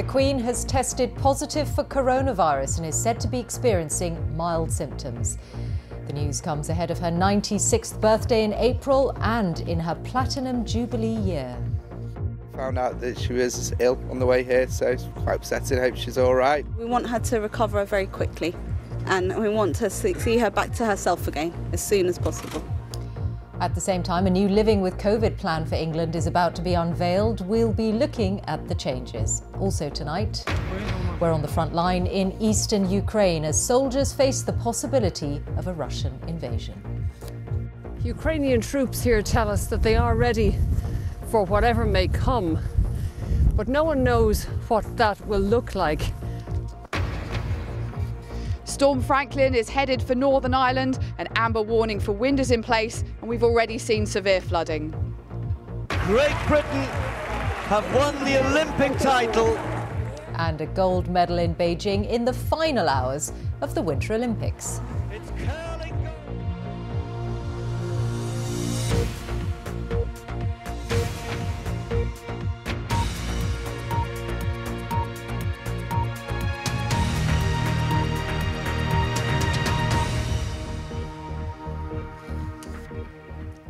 The Queen has tested positive for coronavirus and is said to be experiencing mild symptoms. The news comes ahead of her 96th birthday in April and in her Platinum Jubilee year. Found out that she was ill on the way here, so it's quite upsetting. I hope she's all right. We want her to recover very quickly and we want to see her back to herself again as soon as possible. At the same time, a new Living with COVID plan for England is about to be unveiled. We'll be looking at the changes. Also tonight, we're on the front line in eastern Ukraine as soldiers face the possibility of a Russian invasion. Ukrainian troops here tell us that they are ready for whatever may come, but no one knows what that will look like. Storm Franklin is headed for Northern Ireland. An amber warning for wind is in place, and we've already seen severe flooding. Great Britain have won the Olympic title. And a gold medal in Beijing in the final hours of the Winter Olympics.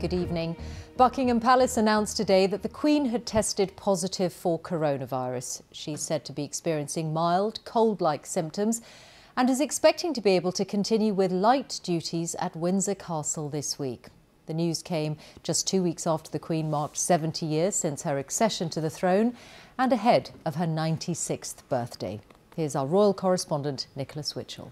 Good evening. Buckingham Palace announced today that the Queen had tested positive for coronavirus. She's said to be experiencing mild, cold-like symptoms and is expecting to be able to continue with light duties at Windsor Castle this week. The news came just two weeks after the Queen marked 70 years since her accession to the throne and ahead of her 96th birthday. Here's our royal correspondent, Nicholas Witchell.